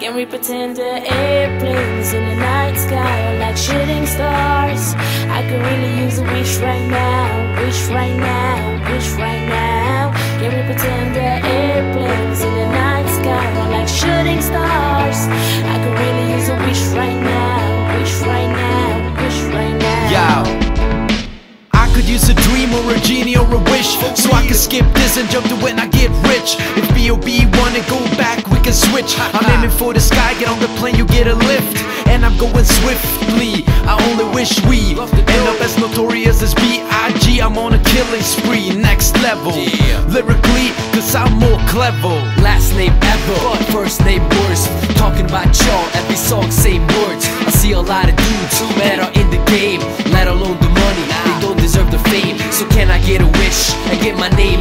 Can we pretend the airplanes in the night sky are like shooting stars? I could really use a wish right now, wish right now, wish right now. Can we pretend the airplanes in the night sky are like shooting stars? I could really use a wish right now, wish right now, wish right now. Yo could use a dream or a genie or a wish So I could skip this and jump to when I get rich switch. I'm aiming for the sky, get on the plane, you get a lift. And I'm going swiftly, I only wish we End up as notorious as B.I.G. I'm on a killing spree, next level. Lyrically, cause I'm more clever. Last name ever, but first name worst. Talking about y'all, every song same words. I see a lot of dudes that are in the game, let alone the money. They don't deserve the fame, so can I get a wish and get my name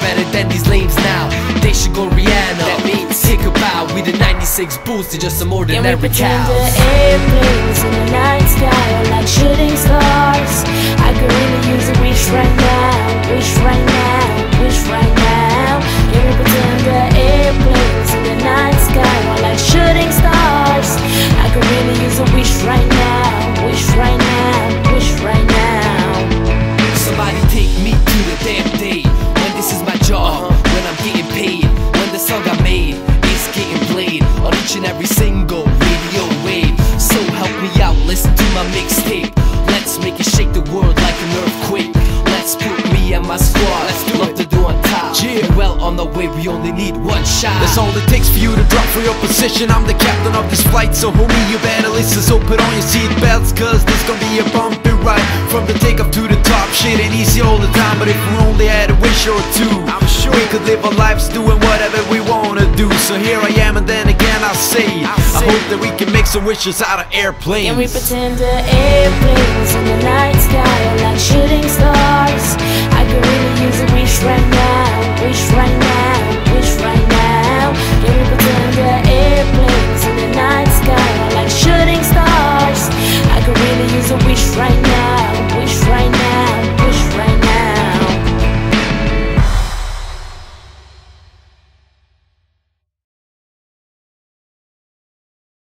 better than these lames now. They should go Rihanna. That means take a bow. We the 96 Bulls, they're just some ordinary Can we pretend the airplanes in the night sky are like shooting stars? I could really use a wish right now, wish right now, wish right now. Can we pretend the airplanes in the night sky are like shooting stars? I could really use a wish right now, and every single radio wave. So help me out, listen to my mixtape. Let's make it shake the world like an earthquake. Let's put me and my squad. Let's do Luv Tha Dough on top. Yeah. Well on the way, we only need one shot. That's all it takes for you to drop for your position. I'm the captain of this flight, so homie, you better listen. So put on your seatbelts, cause this gonna be a bumpy ride. From the takeoff to the top, shit ain't easy all the time. But if we only had a wish or two, I'm sure we could live our lives doing whatever we wanna do. So here I am, and then again I'll say, I hope that we can make some wishes out of airplanes. Can we pretend the airplanes in the night sky